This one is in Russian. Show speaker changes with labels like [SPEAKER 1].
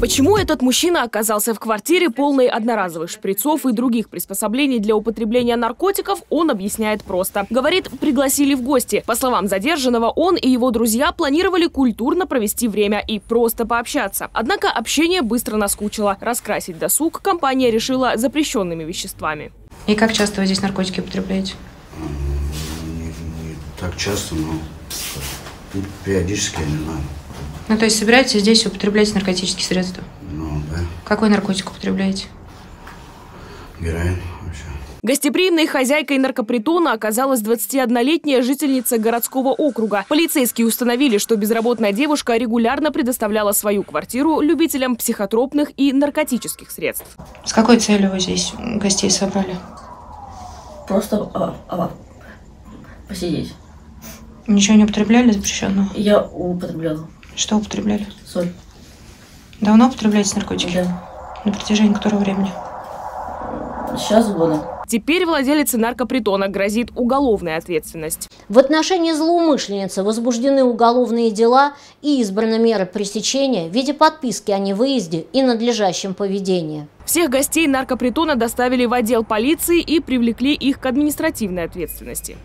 [SPEAKER 1] Почему этот мужчина оказался в квартире полной одноразовых шприцов и других приспособлений для употребления наркотиков, он объясняет просто. Говорит, пригласили в гости. По словам задержанного, он и его друзья планировали культурно провести время и просто пообщаться. Однако общение быстро наскучило. Раскрасить досуг компания решила запрещенными веществами.
[SPEAKER 2] И как часто вы здесь наркотики употребляете?
[SPEAKER 3] Не, не так часто, но периодически, я не знаю.
[SPEAKER 2] Ну, то есть собираетесь здесь употреблять наркотические средства?
[SPEAKER 3] Ну, да,
[SPEAKER 2] Какой наркотик употребляете?
[SPEAKER 3] героин вообще.
[SPEAKER 1] Гостеприимной хозяйкой наркопритона оказалась 21-летняя жительница городского округа. Полицейские установили, что безработная девушка регулярно предоставляла свою квартиру любителям психотропных и наркотических средств.
[SPEAKER 2] С какой целью вы здесь гостей собрали?
[SPEAKER 4] Просто а, а, посидеть.
[SPEAKER 2] Ничего не употребляли запрещенного?
[SPEAKER 4] Я употребляла
[SPEAKER 2] Что употребляли?
[SPEAKER 4] соль.
[SPEAKER 2] Давно употребляете наркотики?
[SPEAKER 4] Да.
[SPEAKER 2] На протяжении которого времени?
[SPEAKER 4] Сейчас года.
[SPEAKER 1] Теперь владелице наркопритона грозит уголовная ответственность.
[SPEAKER 5] В отношении злоумышленницы возбуждены уголовные дела и избраны меры пресечения в виде подписки о невыезде и надлежащем поведении.
[SPEAKER 1] Всех гостей наркопритона доставили в отдел полиции и привлекли их к административной ответственности.